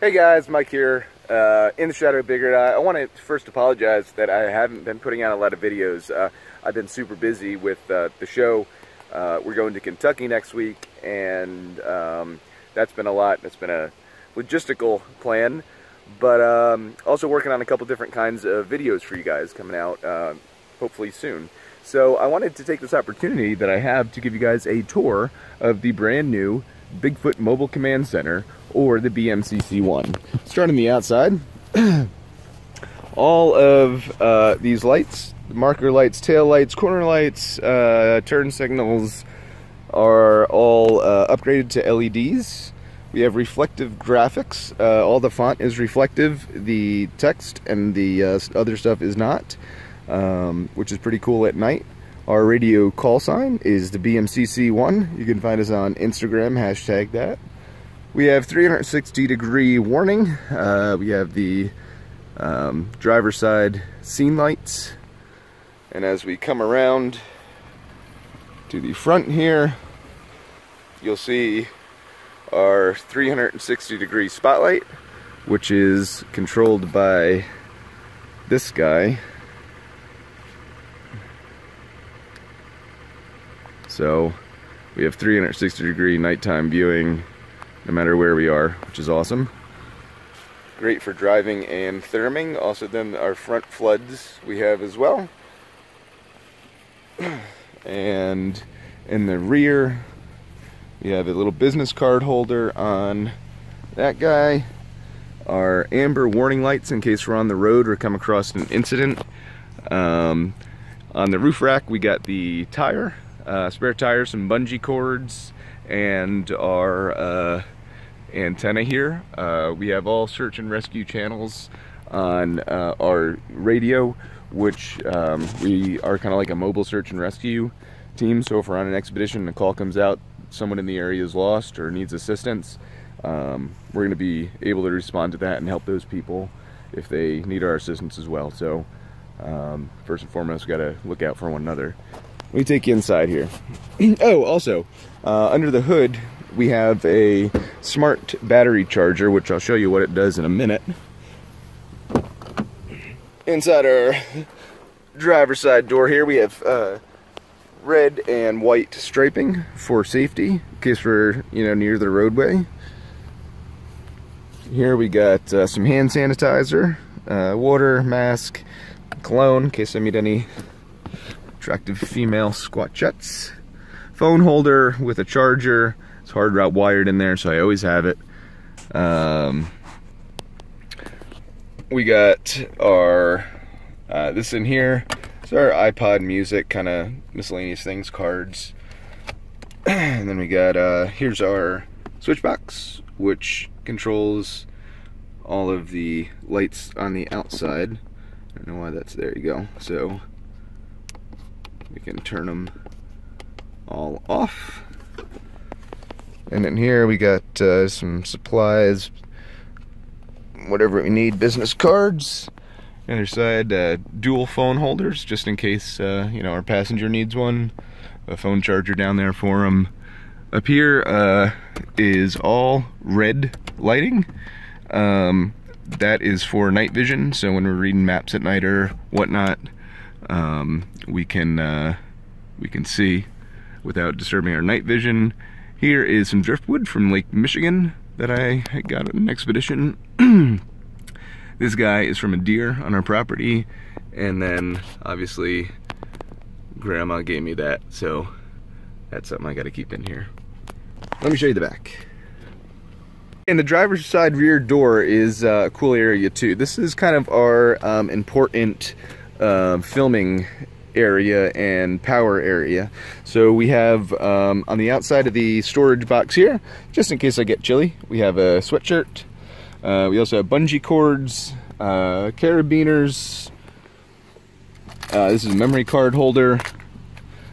Hey guys, Mike here, uh, in the Shadow Bigger. I, I want to first apologize that I haven't been putting out a lot of videos. Uh, I've been super busy with uh, the show. Uh, we're going to Kentucky next week, and um, that's been a lot. It's been a logistical plan, but um, also working on a couple different kinds of videos for you guys coming out uh, hopefully soon. So I wanted to take this opportunity that I have to give you guys a tour of the brand new Bigfoot Mobile Command Center or the BMCC-1. Starting the outside, all of uh, these lights, marker lights, tail lights, corner lights, uh, turn signals are all uh, upgraded to LEDs. We have reflective graphics. Uh, all the font is reflective. The text and the uh, other stuff is not, um, which is pretty cool at night. Our radio call sign is the BMCC1. You can find us on Instagram, hashtag that. We have 360 degree warning. Uh, we have the um, driver side scene lights. And as we come around to the front here, you'll see our 360 degree spotlight, which is controlled by this guy. So we have 360 degree nighttime viewing no matter where we are, which is awesome. Great for driving and therming. Also then our front floods we have as well. And in the rear, we have a little business card holder on that guy. Our amber warning lights in case we're on the road or come across an incident. Um, on the roof rack, we got the tire uh, spare tires, some bungee cords, and our uh, antenna here. Uh, we have all search and rescue channels on uh, our radio, which um, we are kind of like a mobile search and rescue team. So if we're on an expedition and a call comes out, someone in the area is lost or needs assistance, um, we're going to be able to respond to that and help those people if they need our assistance as well. So um, first and foremost, we got to look out for one another. Let me take you inside here. oh, also, uh, under the hood, we have a smart battery charger, which I'll show you what it does in a minute. Inside our driver's side door here, we have uh, red and white striping for safety, in case we're, you know, near the roadway. Here we got uh, some hand sanitizer, uh, water, mask, cologne, in case I meet any attractive female squatchettes. Phone holder with a charger. It's hard route wired in there, so I always have it. Um, we got our, uh, this in here. It's our iPod music, kind of miscellaneous things, cards. and then we got, uh, here's our switch box, which controls all of the lights on the outside. I don't know why that's there you go. So we can turn them all off. And in here we got uh, some supplies, whatever we need, business cards. other side, uh, dual phone holders, just in case, uh, you know, our passenger needs one. A phone charger down there for them. Up here uh, is all red lighting. Um, that is for night vision, so when we're reading maps at night or whatnot, um, we can uh, we can see without disturbing our night vision. Here is some driftwood from Lake Michigan that I got on an expedition. this guy is from a deer on our property, and then obviously Grandma gave me that, so that's something I got to keep in here. Let me show you the back. And the driver's side rear door is uh, a cool area too. This is kind of our um, important uh, filming area and power area. So we have um, on the outside of the storage box here, just in case I get chilly, we have a sweatshirt. Uh, we also have bungee cords, uh, carabiners. Uh, this is a memory card holder. On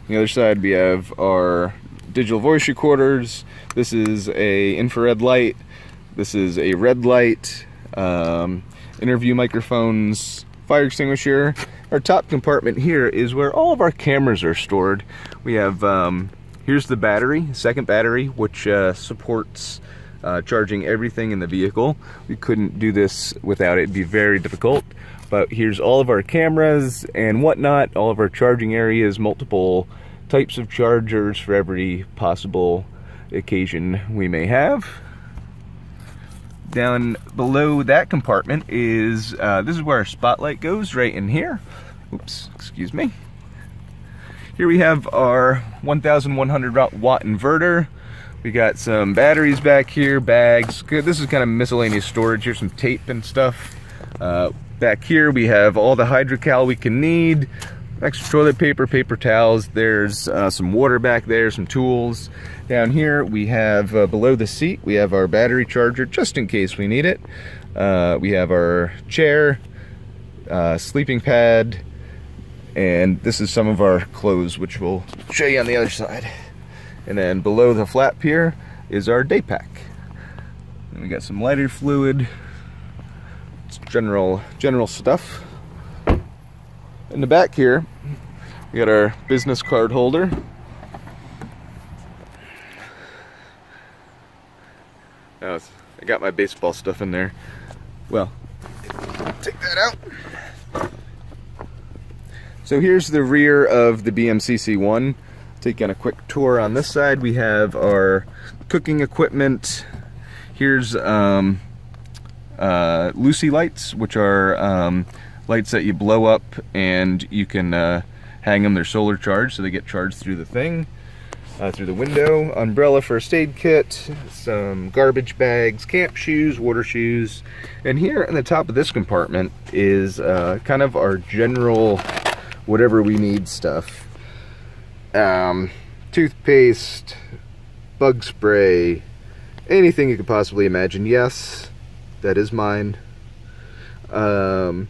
the other side we have our digital voice recorders. This is a infrared light. This is a red light. Um, interview microphones, fire extinguisher. Our top compartment here is where all of our cameras are stored. We have, um, here's the battery, second battery, which uh, supports uh, charging everything in the vehicle. We couldn't do this without it. It'd be very difficult. But here's all of our cameras and whatnot, all of our charging areas, multiple types of chargers for every possible occasion we may have. Down below that compartment is, uh, this is where our spotlight goes, right in here. Oops, excuse me. Here we have our 1100 watt inverter. We got some batteries back here, bags. This is kind of miscellaneous storage. Here's some tape and stuff. Uh, back here we have all the hydrocal we can need. Extra toilet paper, paper towels. There's uh, some water back there, some tools. Down here we have, uh, below the seat, we have our battery charger just in case we need it. Uh, we have our chair, uh, sleeping pad, and this is some of our clothes, which we'll show you on the other side. And then below the flap here is our day pack. And we got some lighter fluid, it's general general stuff. In the back here, we got our business card holder. Oh, I got my baseball stuff in there. Well, take that out. So here's the rear of the BMCC1 taking a quick tour on this side we have our cooking equipment here's um, uh, Luci lights which are um, lights that you blow up and you can uh, hang them they're solar charged so they get charged through the thing uh, through the window umbrella first aid kit some garbage bags camp shoes water shoes and here in the top of this compartment is uh, kind of our general whatever we need stuff um, toothpaste, bug spray, anything you could possibly imagine. Yes, that is mine. Um,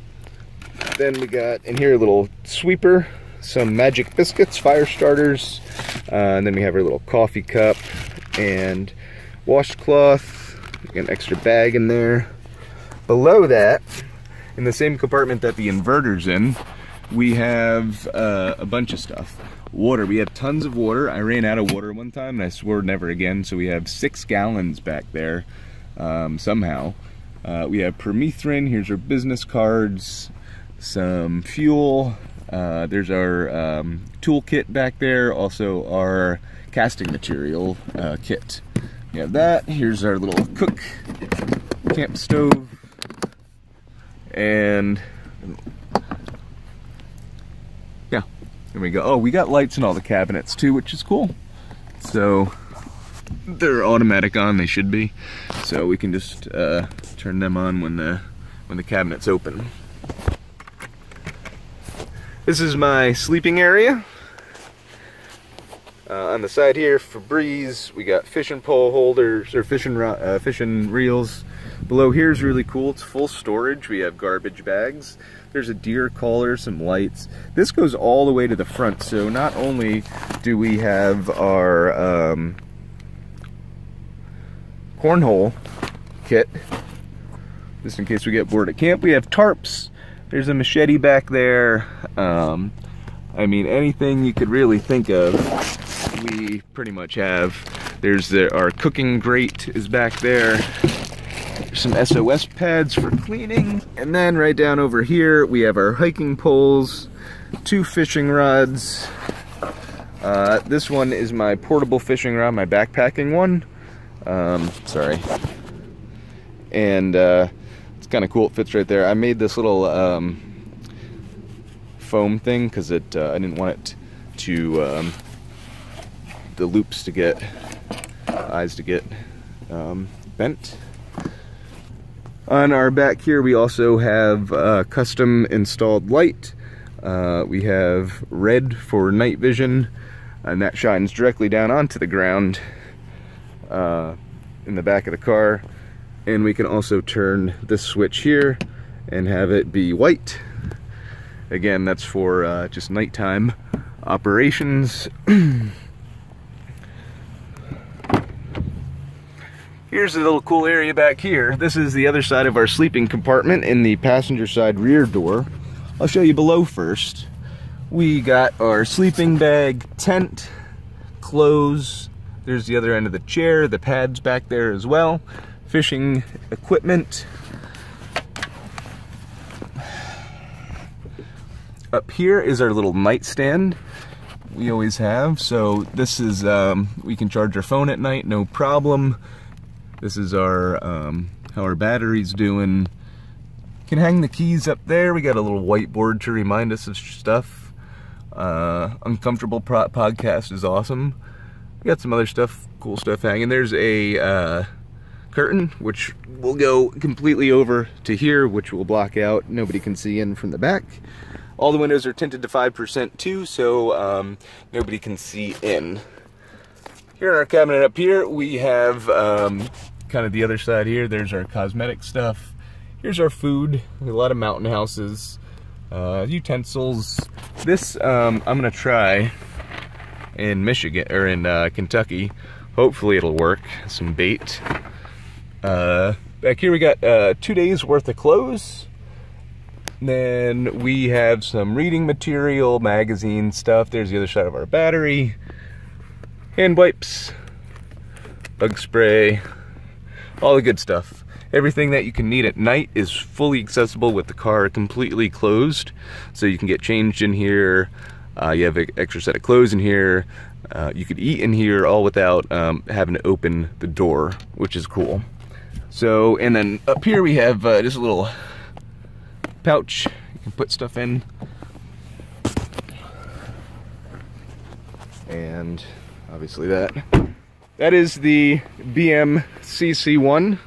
then we got in here a little sweeper, some magic biscuits, fire starters, uh, and then we have our little coffee cup and washcloth. An extra bag in there. Below that, in the same compartment that the inverter's in, we have uh, a bunch of stuff water. We have tons of water. I ran out of water one time and I swore never again. So we have six gallons back there um, somehow. Uh, we have permethrin. Here's our business cards, some fuel. Uh, there's our um, toolkit back there. Also our casting material uh, kit. We have that. Here's our little cook camp stove. And yeah, There we go. Oh, we got lights in all the cabinets too, which is cool. So they're automatic on, they should be. So we can just uh, turn them on when the when the cabinet's open. This is my sleeping area. Uh, on the side here, Febreze, we got fishing pole holders, or fishing, uh, fishing reels. Below here is really cool, it's full storage. We have garbage bags. There's a deer collar, some lights. This goes all the way to the front, so not only do we have our um, cornhole kit, just in case we get bored at camp, we have tarps. There's a machete back there. Um, I mean, anything you could really think of, we pretty much have. There's the, our cooking grate is back there There's some SOS pads for cleaning. And then right down over here, we have our hiking poles, two fishing rods. Uh, this one is my portable fishing rod, my backpacking one. Um, sorry. And uh, kind of cool, it fits right there. I made this little um, foam thing because it uh, I didn't want it to, um, the loops to get, eyes to get um, bent. On our back here, we also have a custom installed light. Uh, we have red for night vision, and that shines directly down onto the ground uh, in the back of the car. And we can also turn this switch here and have it be white. Again, that's for uh, just nighttime operations. Here's a little cool area back here. This is the other side of our sleeping compartment in the passenger side rear door. I'll show you below first. We got our sleeping bag, tent, clothes. There's the other end of the chair, the pads back there as well. Fishing equipment. Up here is our little nightstand we always have. So this is, um, we can charge our phone at night, no problem. This is our, um, how our battery's doing. Can hang the keys up there. We got a little whiteboard to remind us of stuff. Uh, Uncomfortable podcast is awesome. We got some other stuff, cool stuff hanging. There's a uh, curtain, which will go completely over to here, which will block out. Nobody can see in from the back. All the windows are tinted to 5% too, so um, nobody can see in. Here in our cabinet up here, we have um, kind of the other side here. There's our cosmetic stuff. Here's our food. A lot of mountain houses, uh, utensils. This um, I'm gonna try in Michigan or in uh, Kentucky. Hopefully it'll work. Some bait. Uh, back here we got uh, two days worth of clothes. Then we have some reading material, magazine stuff. There's the other side of our battery. Hand wipes, bug spray, all the good stuff. Everything that you can need at night is fully accessible with the car completely closed. So you can get changed in here. Uh, you have an extra set of clothes in here. Uh, you could eat in here all without um, having to open the door, which is cool. So, and then up here we have uh, just a little pouch you can put stuff in. And obviously that. That is the BM CC1